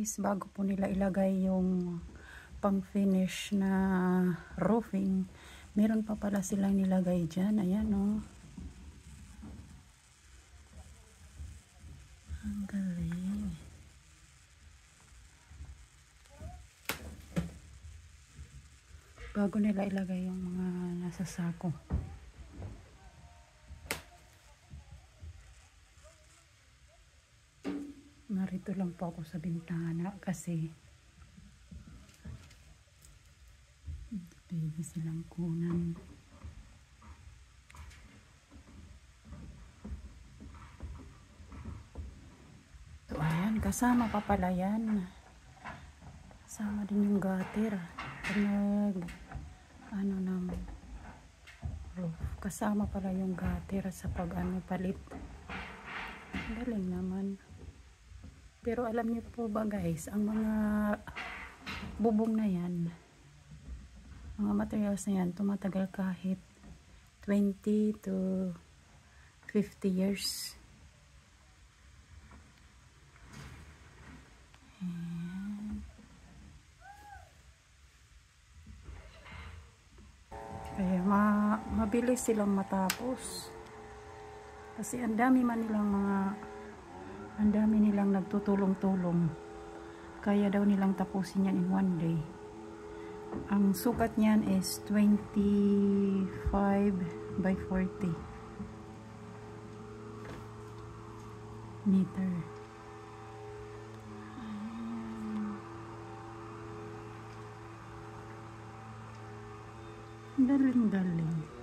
guys bago po nila ilagay yung pang finish na roofing meron pa pala silang nilagay dyan. Ayan o oh. ang galing. Bago nila ilagay yung mga nasa sako narito lang po ako sa bintana kasi baby silang kunan. So ayan kasama pa pala yan. Kasama din yung gutter. Nag ano ng roof. Kasama pala yung gutter sa pag ano palit galing naman pero alam niyo po ba guys, ang mga bubong na yan, mga materials na yan, tumatagal kahit 20 to 50 years. Ayan. Kaya ma mabilis silang matapos. Kasi ang dami man nilang mga ang dami nilang nagtutulong-tulong. Kaya daw nilang tapusin yan in one day. Ang sukat niyan is 25 by 40 meter. Daling-daling